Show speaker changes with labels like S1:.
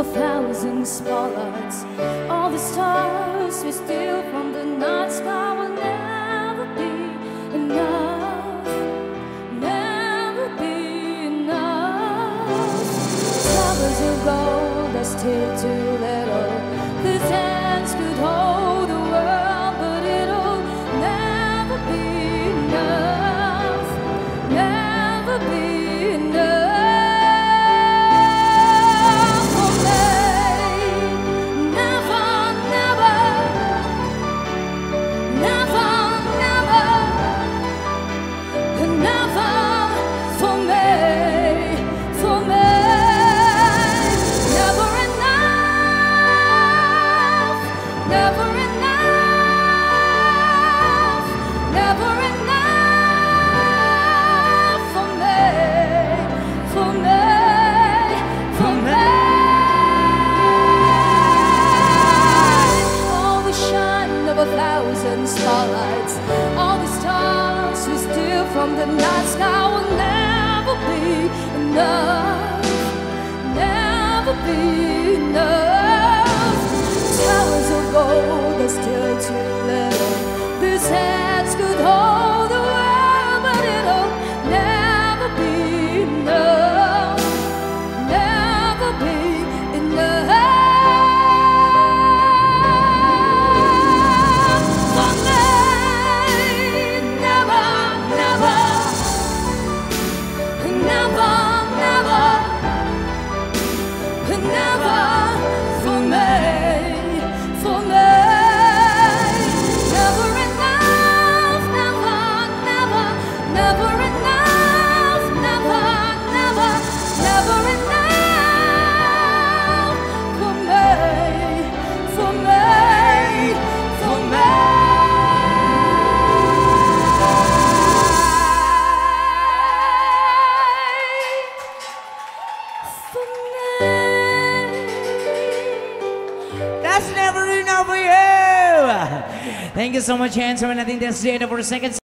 S1: a thousand small lights. All the stars we steal from the night sky will never be enough. Never be enough. Towers of gold are still too little. from the nights now will never be enough, never be enough. Towers of gold are still too.
S2: Thank you so much, handsome, and I think that's the end of our second